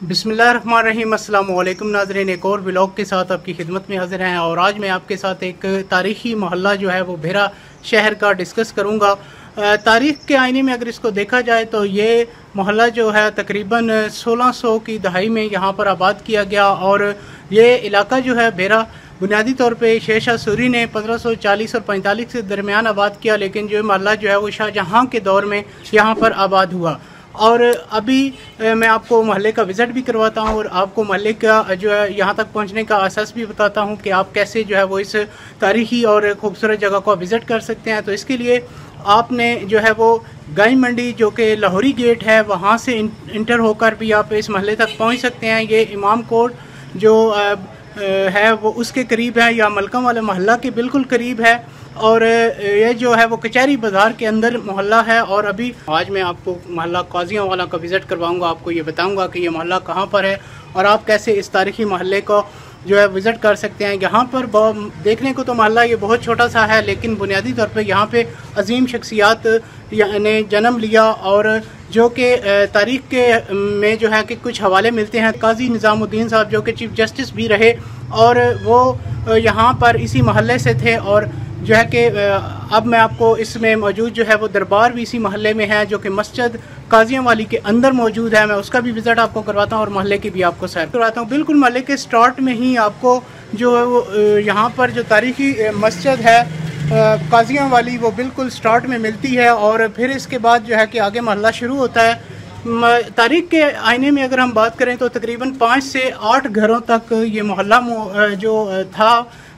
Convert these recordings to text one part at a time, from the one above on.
बिसमीम अल्लाम नाजरीन, एक और ब्लॉग के साथ आपकी खिदमत में हाजिर हैं और आज मैं आपके साथ एक तारीख़ी मोहल्ला जो है वो भेरा शहर का डिस्कस करूँगा। तारीख़ के आईने में अगर इसको देखा जाए तो ये मोहल्ला जो है तकरीबन 1600 की दहाई में यहाँ पर आबाद किया गया और ये इलाका जो है भेरा बुनियादी तौर पे शेरशाह सूरी ने 1540 और 45 के दरमियान आबाद किया, लेकिन जो मोहल्ला जो है वो शाहजहाँ के दौर में यहाँ पर आबाद हुआ। और अभी मैं आपको महल्ले का विज़िट भी करवाता हूँ और आपको महल्ले का जो है, यहाँ तक पहुँचने का असास भी बताता हूँ कि आप कैसे जो है वो इस तारीखी और ख़ूबसूरत जगह को विज़िट कर सकते हैं। तो इसके लिए आपने जो है वो गाय मंडी, जो कि लाहौरी गेट है, वहाँ से इंटर होकर भी आप इस महल्ले तक पहुँच सकते हैं। ये इमाम कोट जो है, वो उसके करीब है या मलकम वाले महल्ला के बिल्कुल करीब है। और ये जो है, वो कचहरी बाज़ार के अंदर मोहल्ला है। और अभी आज मैं आपको मोहल्ला काजियों वाला का विज़िट करवाऊँगा, आपको ये बताऊँगा कि ये मोहल्ला कहाँ पर है और आप कैसे इस तारीखी मोहल्ले को जो है, विज़िट कर सकते हैं। यहाँ पर देखने को तो मोहल्ला ये बहुत छोटा सा है, लेकिन बुनियादी तौर पर यहाँ पे अजीम शख्सियात ने जन्म लिया और जो कि तारीख के में जो है कि कुछ हवाले मिलते हैं। काजी निज़ामुद्दीन साहब जो कि चीफ जस्टिस भी रहे और वो यहाँ पर इसी महल्ले से थे और जो है कि अब मैं आपको इसमें मौजूद जो है वो दरबार भी इसी महल्ले में है जो कि मस्जिद काजियों वाली के अंदर मौजूद है। मैं उसका भी विज़िट आपको करवाता हूँ और महल्ले की भी आपको सैर करवाता हूँ। बिल्कुल महल्ले के स्टार्ट में ही आपको जो है वो यहाँ पर जो तारीखी मस्जिद है काजियों वाली वो बिल्कुल स्टार्ट में मिलती है और फिर इसके बाद जो है कि आगे महल्ला शुरू होता है। तारीख के आईने में अगर हम बात करें तो तकरीबन पाँच से आठ घरों तक ये मोहल्ला जो था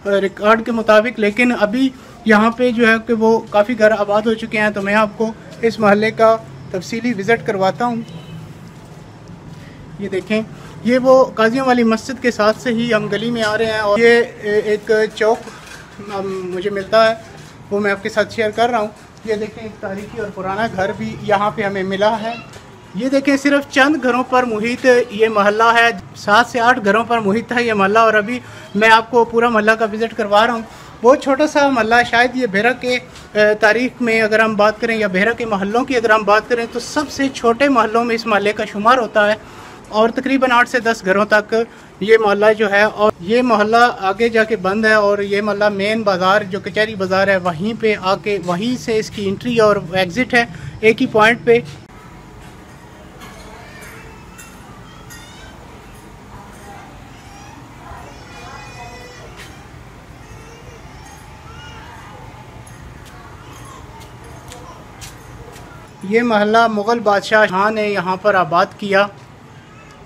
रिकॉर्ड के मुताबिक, लेकिन अभी यहाँ पे जो है कि वो काफ़ी घर आबाद हो चुके हैं तो मैं आपको इस महल्ले का तफसीली विज़िट करवाता हूँ। ये देखें, ये वो काजियों वाली मस्जिद के साथ से ही हम गली में आ रहे हैं और ये एक चौक मुझे मिलता है, वो मैं आपके साथ शेयर कर रहा हूँ। ये देखें, एक तारीखी और पुराना घर भी यहाँ पे हमें मिला है। ये देखें, सिर्फ़ चंद घरों पर मुहित ये मोहल्ला है। सात से आठ घरों पर मुहित है ये मोहल्ला और अभी मैं आपको पूरा मोहल्ला का विज़िट करवा रहा हूँ। बहुत छोटा सा मोहल्ला शायद ये बेहरा के तारीख में अगर हम बात करें या बेहरा के मोहल्लों की अगर हम बात करें तो सबसे छोटे मोहल्लों में इस मोहल्ले का शुमार होता है। और तकरीबन आठ से दस घरों तक ये मोहल्ला जो है और ये मोहल्ला आगे जाके बंद है और ये मोहल्ला मेन बाज़ार, जो कचहरी बाज़ार है, वहीं पे आके, वहीं से इसकी एंट्री और एग्ज़िट है, एक ही पॉइंट पे। ये महल्ला मुग़ल बादशाह शाह ने यहाँ पर आबाद किया।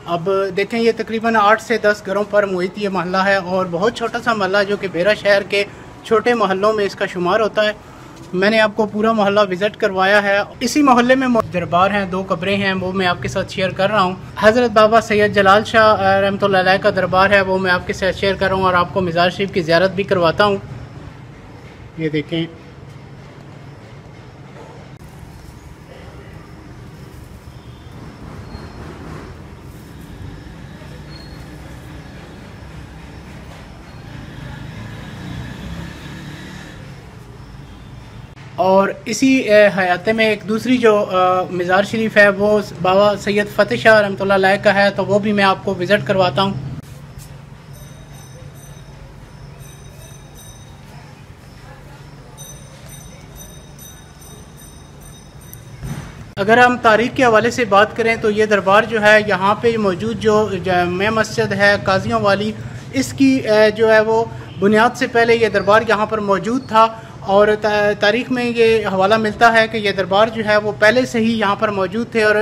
अब देखें, ये तकरीबन आठ से दस घरों पर मुहित ये महल्ला है और बहुत छोटा सा महल्ला जो कि बेरा शहर के छोटे मोहल्लों में इसका शुमार होता है। मैंने आपको पूरा मोहल्ला विज़िट करवाया है। इसी मोहल्ले में दरबार हैं, दो कब्रें हैं, वो मैं आपके साथ शेयर कर रहा हूँ। हज़रत बाबा सैयद जलाल शाह रहमत का दरबार है, वो मैं आपके साथ शेयर कर रहा हूँ और आपको मज़ार शरीफ की ज्यारत भी करवाता हूँ। ये देखें और इसी हयाते में एक दूसरी जो मज़ार शरीफ है, वो बाबा सैयद फ़तेह शाह रहमत का है तो वो भी मैं आपको विज़िट करवाता हूँ। अगर हम तारीख के हवाले से बात करें तो ये दरबार जो है, यहाँ पे मौजूद जो मैं मस्जिद है, काजियों वाली, इसकी जो है वो बुनियाद से पहले ये दरबार यहाँ पर मौजूद था। और तारीख में ये हवाला मिलता है कि ये दरबार जो है वो पहले से ही यहाँ पर मौजूद थे और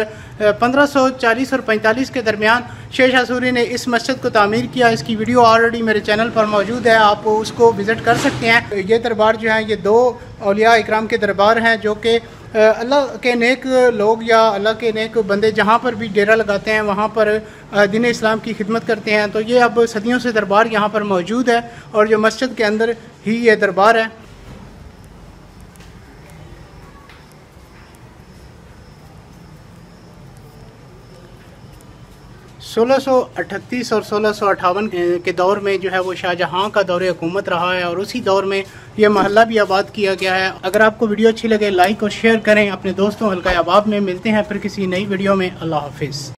1540 और 45 के दरमियान शेर शाह सूरी ने इस मस्जिद को तामीर किया। इसकी वीडियो ऑलरेडी मेरे चैनल पर मौजूद है, आप उसको विज़िट कर सकते हैं। ये दरबार जो है, ये दो अलिया इकराम के दरबार हैं जो कि अल्लाह के नेक लोग या अल्लाह के नेक बंदे जहाँ पर भी डेरा लगाते हैं, वहाँ पर दिन इस्लाम की खिदमत करते हैं। तो ये अब सदियों से दरबार यहाँ पर मौजूद है और जो मस्जिद के अंदर ही ये दरबार है। सोलह और सोलह के दौर में जो है वो शाहजहाँ का दौर हुकूमत रहा है और उसी दौर में यह महल्ला भी आबाद किया गया है। अगर आपको वीडियो अच्छी लगे, लाइक और शेयर करें। अपने दोस्तों हल्का अबाब में मिलते हैं फिर किसी नई वीडियो में। अल्लाह हाफिज़।